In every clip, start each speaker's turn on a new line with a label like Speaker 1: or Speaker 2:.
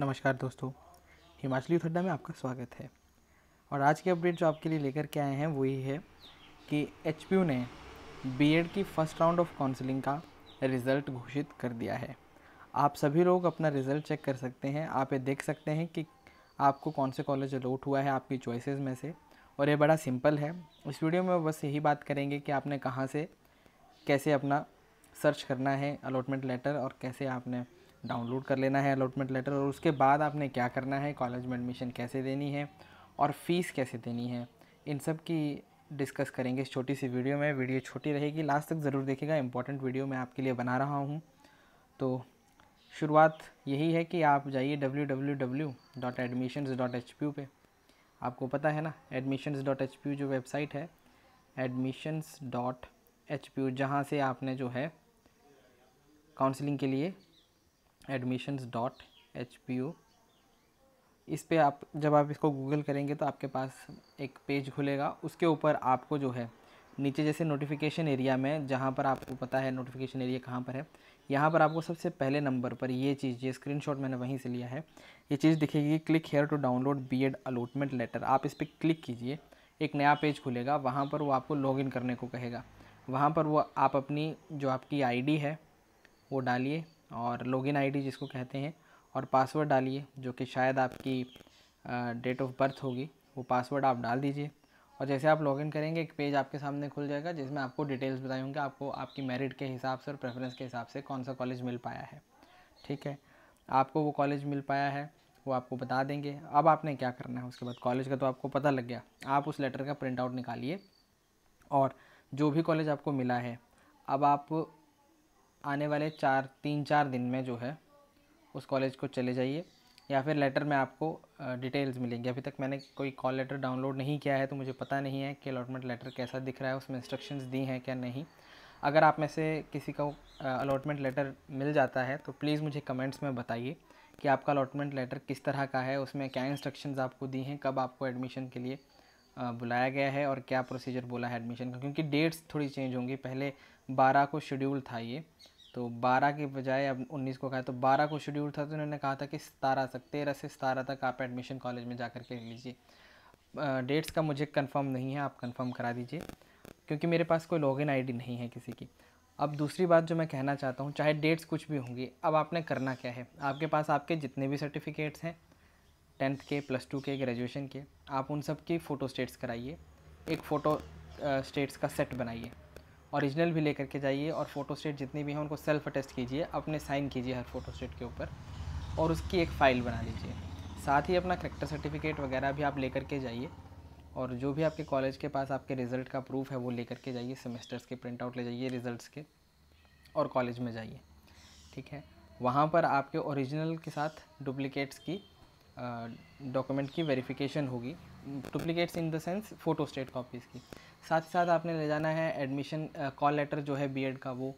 Speaker 1: नमस्कार दोस्तों, हिमाचली थड्डा में आपका स्वागत है। और आज की अपडेट जो आपके लिए लेकर के आए हैं, वो ये है कि एचपीयू ने बीएड की फ़र्स्ट राउंड ऑफ़ काउंसलिंग का रिज़ल्ट घोषित कर दिया है। आप सभी लोग अपना रिज़ल्ट चेक कर सकते हैं। आप ये देख सकते हैं कि आपको कौन से कॉलेज अलॉट हुआ है आपकी चॉइसेस में से। और ये बड़ा सिंपल है। इस वीडियो में बस यही बात करेंगे कि आपने कहाँ से कैसे अपना सर्च करना है, अलॉटमेंट लेटर और कैसे आपने डाउनलोड कर लेना है अलॉटमेंट लेटर और उसके बाद आपने क्या करना है कॉलेज में एडमिशन कैसे देनी है और फ़ीस कैसे देनी है, इन सब की डिस्कस करेंगे इस छोटी सी वीडियो में। वीडियो छोटी रहेगी लास्ट तक ज़रूर देखिएगा। इंपॉर्टेंट वीडियो मैं आपके लिए बना रहा हूँ। तो शुरुआत यही है कि आप जाइए एच पी। आपको पता है ना पी जो वेबसाइट है पी जहाँ से आपने जो है काउंसलिंग के लिए admissions dot H P U इस पर आप, जब आप इसको गूगल करेंगे तो आपके पास एक पेज खुलेगा। उसके ऊपर आपको जो है, नीचे जैसे नोटिफिकेशन एरिया में, जहाँ पर आपको पता है नोटिफिकेशन एरिया कहाँ पर है, यहाँ पर आपको सबसे पहले नंबर पर ये चीज़, ये स्क्रीनशॉट मैंने वहीं से लिया है। ये चीज़ दिखेगी click here to download B Ed allotment letter आप इस पर क्लिक कीजिए, एक नया पेज खुलेगा, वहाँ पर वो आपको लॉगिन करने को कहेगा। वहाँ पर वो आप अपनी, जो आपकी आईडी है, वो डालिए। और लॉगिन आईडी जिसको कहते हैं, और पासवर्ड डालिए, जो कि शायद आपकी डेट ऑफ़ बर्थ होगी, वो पासवर्ड आप डाल दीजिए। और जैसे आप लॉगिन करेंगे, एक पेज आपके सामने खुल जाएगा, जिसमें आपको डिटेल्स बताए होंगे, आपको आपकी मेरिट के हिसाब से और प्रेफरेंस के हिसाब से कौन सा कॉलेज मिल पाया है। ठीक है? आपको वो कॉलेज मिल पाया है, वो आपको बता देंगे। अब आपने क्या करना है उसके बाद? कॉलेज का तो आपको पता लग गया। आप उस लेटर का प्रिंट आउट निकालिए, और जो भी कॉलेज आपको मिला है, अब आप आने वाले चार, तीन, चार दिन में जो है, उस कॉलेज को चले जाइए। या फिर लेटर में आपको डिटेल्स मिलेंगी। अभी तक मैंने कोई कॉल लेटर डाउनलोड नहीं किया है तो मुझे पता नहीं है कि अलॉटमेंट लेटर कैसा दिख रहा है, उसमें इंस्ट्रक्शंस दी हैं क्या नहीं। अगर आप में से किसी को अलॉटमेंट लेटर मिल जाता है तो प्लीज़ मुझे कमेंट्स में बताइए कि आपका अलॉटमेंट लेटर किस तरह का है, उसमें क्या इंस्ट्रक्शंस आपको दी हैं, कब आपको एडमिशन के लिए बुलाया गया है और क्या प्रोसीजर बोला है एडमिशन का। क्योंकि डेट्स थोड़ी चेंज होंगी। पहले बारह को शेड्यूल था ये तो बारह के बजाय अब उन्नीस को कहा तो बारह को शेड्यूल था तो उन्होंने कहा था कि सतारह तक तेरह से सतारह तक आप एडमिशन कॉलेज में जा कर के लीजिए। डेट्स का मुझे कंफर्म नहीं है, आप कंफर्म करा दीजिए, क्योंकि मेरे पास कोई लॉगिन आईडी नहीं है किसी की। अब दूसरी बात जो मैं कहना चाहता हूँ, चाहे डेट्स कुछ भी होंगी, अब आपने करना क्या है? आपके पास आपके जितने भी सर्टिफिकेट्स हैं टेंथ के प्लस टू के ग्रेजुएशन के, आप उन सब की फ़ोटो स्टेट्स कराइए। एक फ़ोटो स्टेट्स का सेट बनाइए। ओरिजिनल भी लेकर के जाइए और फ़ोटो स्टेट जितनी भी हैं उनको सेल्फ अटेस्ट कीजिए, अपने साइन कीजिए हर फ़ोटो स्टेट के ऊपर और उसकी एक फ़ाइल बना लीजिए। साथ ही अपना करेक्टर सर्टिफिकेट वगैरह भी आप लेकर के जाइए और जो भी आपके कॉलेज के पास आपके रिज़ल्ट का प्रूफ है वो लेकर के जाइए सेमेस्टर्स के प्रिंट आउट ले जाइए रिज़ल्ट के और कॉलेज में जाइए। ठीक है? वहाँ पर आपके ओरिजिनल के साथ डुप्लीकेट्स की डॉक्यूमेंट की वेरिफिकेशन होगी duplicates in the sense photo stat copies की। साथ ही साथ आपने ले जाना है एडमिशन कॉल लेटर जो है बीएड का वो।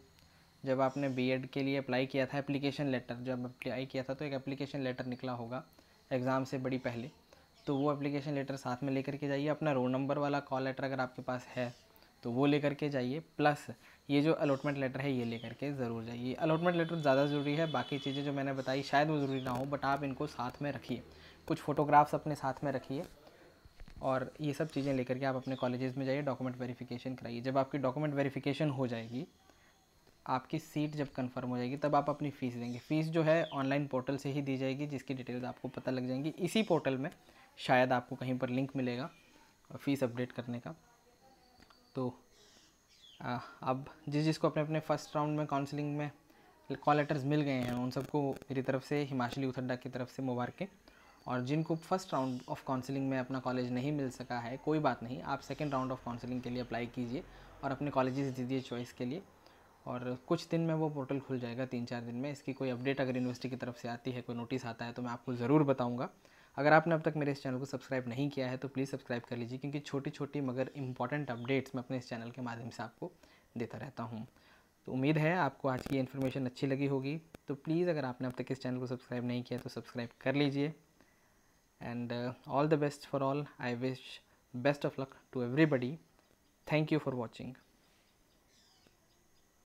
Speaker 1: जब आपने बीएड के लिए अप्लाई किया था एप्लीकेशन लेटर जब अप्लाई किया था तो एक एप्लीकेशन लेटर निकला होगा एग्ज़ाम से बड़ी पहले। तो वो एप्लीकेशन लेटर साथ में लेकर के जाइए, अपना रोल नंबर वाला कॉल लेटर अगर आपके पास है तो वो लेकर के जाइए प्लस ये जो अलॉटमेंट लेटर है, ये लेकर के ज़रूर जाइए। अलॉटमेंट लेटर ज़्यादा ज़रूरी है, बाकी चीज़ें जो मैंने बताई शायद वो ज़रूरी ना हो बट आप इनको साथ में रखिए। कुछ फ़ोटोग्राफ्स अपने साथ में रखिए और ये सब चीज़ें लेकर के आप अपने कॉलेजेस में जाइए डॉक्यूमेंट वेरिफिकेशन कराइए। जब आपकी डॉक्यूमेंट वेरिफिकेशन हो जाएगी, आपकी सीट जब कंफर्म हो जाएगी, तब आप अपनी फ़ीस देंगे। फ़ीस जो है ऑनलाइन पोर्टल से ही दी जाएगी, जिसकी डिटेल्स आपको पता लग जाएँगी। इसी पोर्टल में शायद आपको कहीं पर लिंक मिलेगा फ़ीस अपडेट करने का। तो अब जिस जिसको अपने अपने फ़र्स्ट राउंड में काउंसलिंग में कॉल लेटर्स मिल गए हैं, उन सबको मेरी तरफ़ से, हिमाचली उथड्डा की तरफ़ से मुबारकें। और जिनको फ़र्स्ट राउंड ऑफ़ काउंसलिंग में अपना कॉलेज नहीं मिल सका है, कोई बात नहीं, आप सेकेंड राउंड ऑफ़ काउंसलिंग के लिए अप्लाई कीजिए और अपने कॉलेजेस दीजिए चॉइस के लिए। और कुछ दिन में वो पोर्टल खुल जाएगा, तीन चार दिन में। इसकी कोई अपडेट अगर यूनिवर्सिटी की तरफ़ से आती है, कोई नोटिस आता है तो मैं आपको ज़रूर बताऊँगा। अगर आपने अब तक मेरे इस चैनल को सब्सक्राइब नहीं किया है तो प्लीज़ सब्सक्राइब कर लीजिए, क्योंकि छोटी छोटी मगर इंपॉर्टेंट अपडेट्स मैं अपने इस चैनल के माध्यम से आपको देता रहता हूँ। तो उम्मीद है आपको आज की इन्फॉर्मेशन अच्छी लगी होगी। तो प्लीज़ अगर आपने अब तक इस चैनल को सब्सक्राइब नहीं किया तो सब्सक्राइब कर लीजिए। And all the best for all I wish best of luck to everybody thank you for watching.